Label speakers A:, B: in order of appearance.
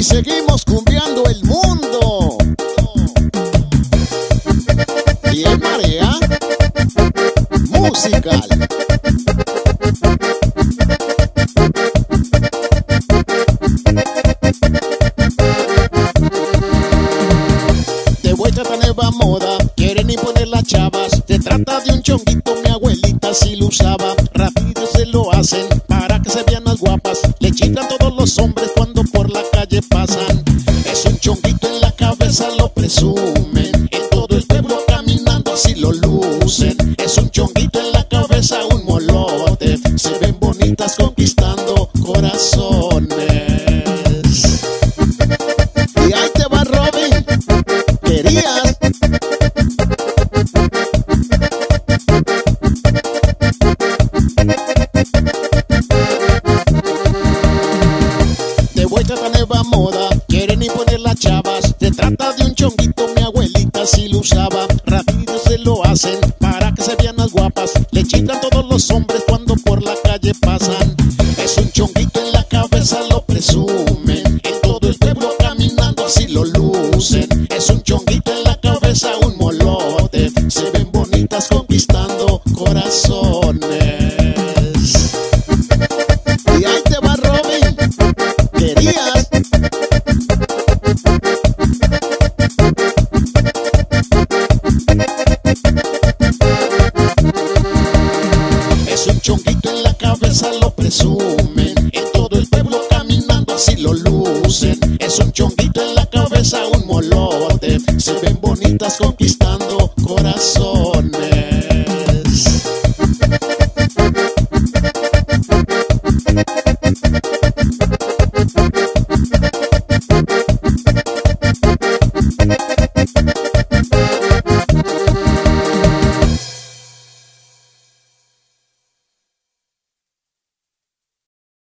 A: y seguimos cumbiando el mundo. Y marea musical. De vuelta a esta nueva moda, quieren imponer las chavas. Se trata de un chonguito, mi abuelita si lo usaba. Rápido se lo hacen para que se vean más guapas. Le chiflan todos los hombres pasan. Es un chonguito en la cabeza, lo presumen. Nueva moda, quieren imponer las chavas. Se trata de un chonguito, mi abuelita si lo usaba. Rápido se lo hacen para que se vean más guapas. Le chiflan todos los hombres cuando por la calle pasan. Es un chonguito en la cabeza, lo presumen. En todo el pueblo caminando así lo lucen. Es un chonguito en la cabeza, un molote. Se ven bonitas conquistando corazones. Y lo presumen. En todo el pueblo caminando así lo lucen. Es un chonguito en la cabeza, un molote. Se ven bonitas conquistando